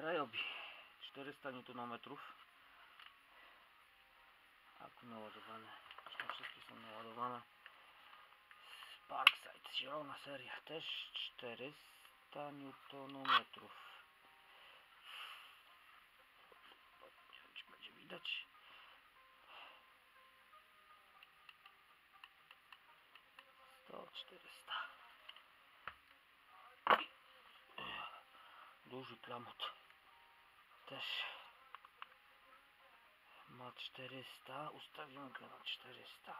Ryobi 400 Nm Aku naładowane. Zresztą wszystkie są naładowane. Sparkside, zielona seria. Też 400 Nm Podciąć będzie widać. Sto czterysta. Duży klamot też ma 400 ustawimy go na 400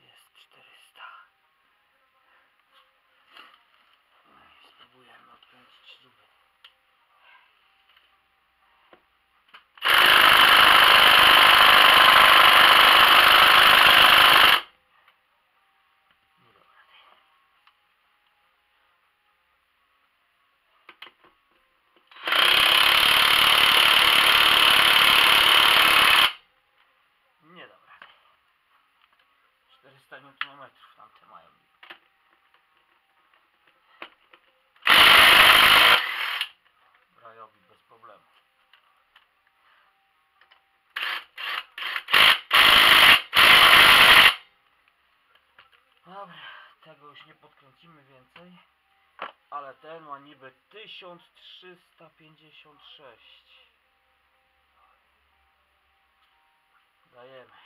jest 400 no i spróbujemy odkręcić zuby nie dobra Nie dobra. 400 Nm tamte mają. Brajowi bez problemu. Dobra, tego już nie podkręcimy więcej. Ale ten ma niby 1356. Dajemy.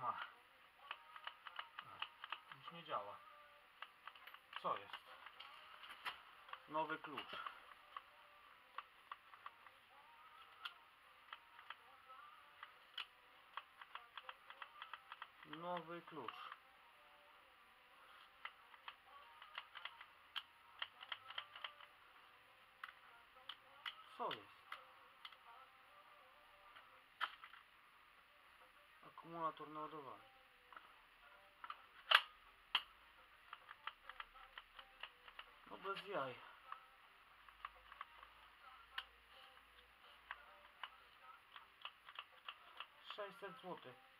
ma. Już nie działa. Co jest? Nowy klucz. Nowy klucz la turneul de vară. Bună ziua ai. Шесть сотых.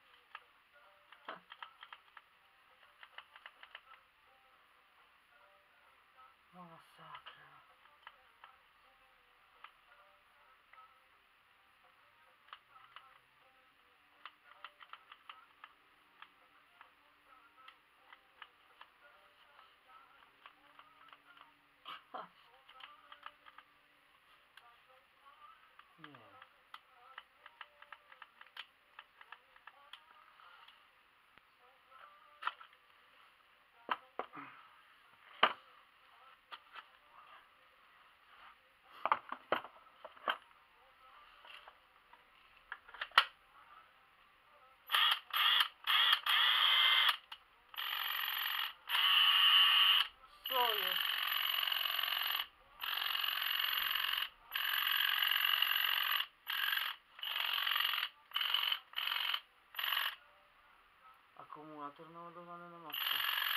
Akumulator naładowany na maksa.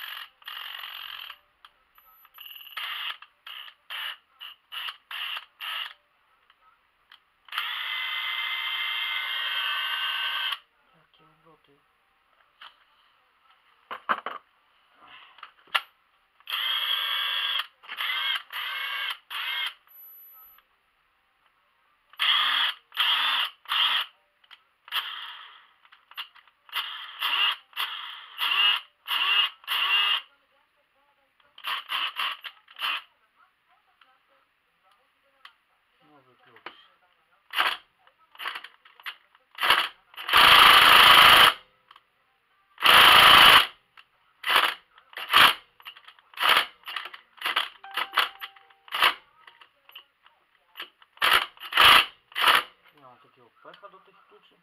Фехадо тих тучі.